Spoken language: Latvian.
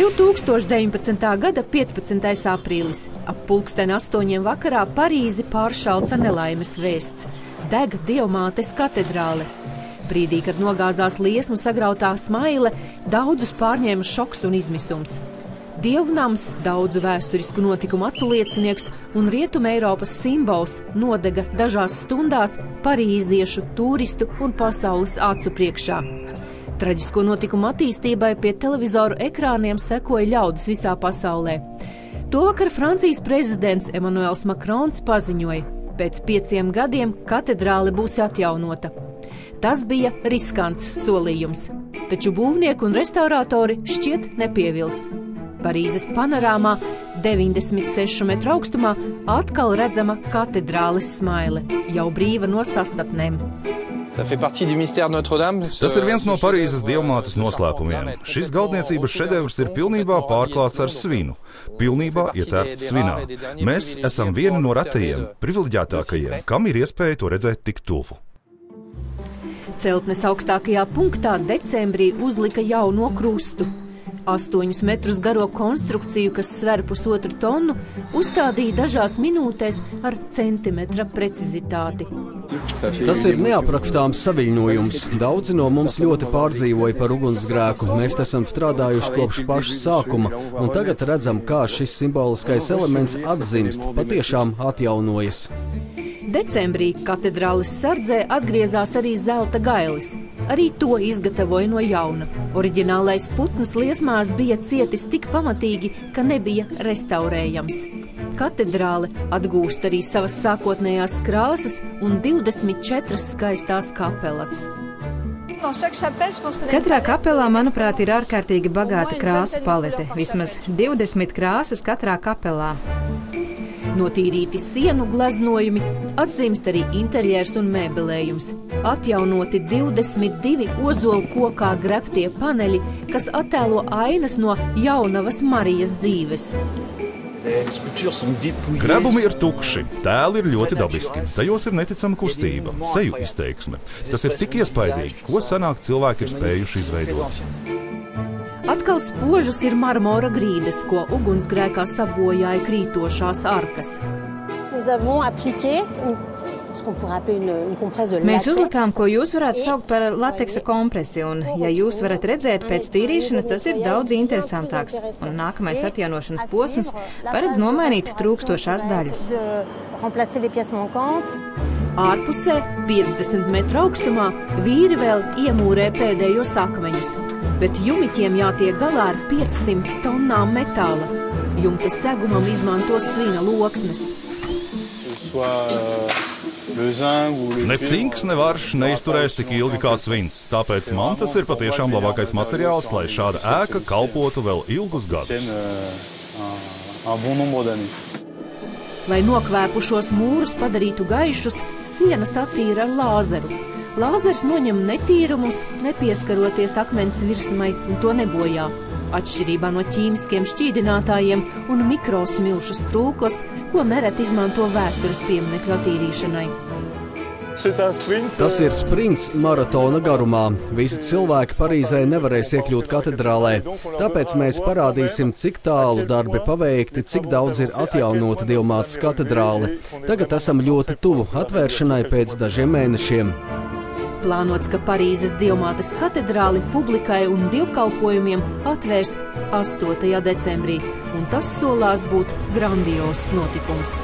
2019. gada 15. aprīlis. Ap pulksten astoņiem vakarā Parīzi pāršalca nelaimes vēsts. Deg Dievmātes katedrāle. Brīdī, kad nogāzās liesmu sagrautā smaile, daudzus pārņēma šoks un izmisums. Dievnams, daudzu vēsturisku notikumu aculiecinieks un rietuma Eiropas simbols nodega dažās stundās parīziešu, turistu un pasaules acu priekšā. Traģisko notikumu attīstībai pie televizoru ekrāniem sekoja ļaudis visā pasaulē. Tovakar Francijas prezidents Emmanuels Makrons paziņoja, pēc pieciem gadiem katedrāle būs atjaunota. Tas bija riskants solījums, taču būvnieki un restauratori šķiet nepievils. Parīzes panorāmā 96 metru augstumā atkal redzama katedrāles smaile, jau brīva no sastatnēm. Tas ir viens no Parīzes dievmātes noslēpumiem. Šis galdniecības šedevrs ir pilnībā pārklāts ar svinu, pilnībā ietērpts svinā. Mēs esam vieni no retajiem, privileģētākajiem, kam ir iespēja to redzēt tik tuvu. Celtnes augstākajā punktā decembrī uzlika jauno krustu. Astoņus metrus garo konstrukciju, kas sver pusotru tonu, uzstādīja dažās minūtēs ar centimetra precizitāti. Tas ir neaprakstāms saviņojums. Daudzi no mums ļoti pārdzīvoja par ugunsgrēku. Mēs esam strādājuši kopš paša sākuma, un tagad redzam, kā šis simboliskais elements atzimst, patiešām atjaunojas. Decembrī katedrāles sardzē atgriezās arī zelta gailis. Arī to izgatavoja no jauna. Oriģinālais putns liesmās bija cietis tik pamatīgi, ka nebija restaurējams. Katedrāle atgūst arī savas sākotnējās krāsas un 24 skaistās kapelas. Katrā kapelā, manuprāt, ir ārkārtīgi bagāta krāsu palete. Vismaz 20 krāsas katrā kapelā. Notīrīti sienu gleznojumi, atzīmst arī interjers un mēbelējums. Atjaunoti 22 ozolu kokā greptie paneļi, kas attēlo ainas no jaunavas Marijas dzīves. Grebumi ir tukši, tēli ir ļoti dabiski. Tajos ir neticama kustība, seju izteiksme. Tas ir tik iespaidīgi, ko senāk cilvēki ir spējuši izveidot. Atkal spožas ir marmora grīdas, ko ugunsgrēkā sabojāja krītošās arkas. Mēs uzlikām, ko jūs varētu saukt par lateksa kompresi, un, ja jūs varat redzēt pēc tīrīšanas, tas ir daudz interesantāks. Un nākamais atjaunošanas posms paredz nomainīt trūkstošās daļas. Ārpusē, 50 metru augstumā, vīri vēl iemūrē pēdējos akmeņus, bet jumiķiem jātiek galā ar 500 tonnām metāla. Jumta segumam izmanto svina loksnes. Ne cinks, ne varš neizturēs tik ilgi kā svins, tāpēc man tas ir patiešām labākais materiāls, lai šāda ēka kalpotu vēl ilgus gadus. Lai nokvēpušos mūrus padarītu gaišus, sienas attīra ar lāzeru. Lāzers noņem netīrumus, nepieskaroties akmens virsmai un to nebojā. Atšķirībā no ķīmiskiem šķīdinātājiem un mikrosmilšu strūklas, ko nereti izmanto vēstures pieminekļu attīrīšanai. Tas ir sprints maratona garumā. Visi cilvēki Parīzē nevarēs iekļūt katedrālē. Tāpēc mēs parādīsim, cik tālu darbi paveikti, cik daudz ir atjaunota Dievmātes katedrāle. Tagad esam ļoti tuvu atvēršanai pēc dažiem mēnešiem. Plānots, ka Parīzes Dievmātes katedrāli publikai un dievkalpojumiem atvērs 8. decembrī, un tas solās būt grandios notikums.